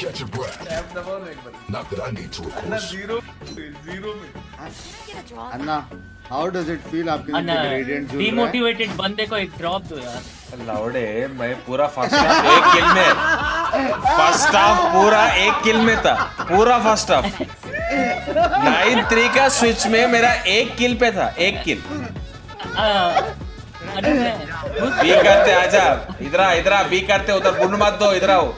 Catch your breath. Tap दबाओ ना एक बार Not that I need to, of ना course. zero, zero में Get a draw. Anna how does it feel आपके ग्रेडियंट झूल रहा है? Demotivated बंदे को एक drop दो यार। लाउडे मैं पूरा फ़र्स्ट हाफ़ एक किल में। फ़र्स्ट हाफ़ पूरा एक किल में था। पूरा फ़र्स्ट हाफ़ नाइन थ्री का स्विच में मेरा एक किल पे था एक किल बी हाँ, करते आजा। इधर इधर बी करते उधर बुन मत दो इधर आओ।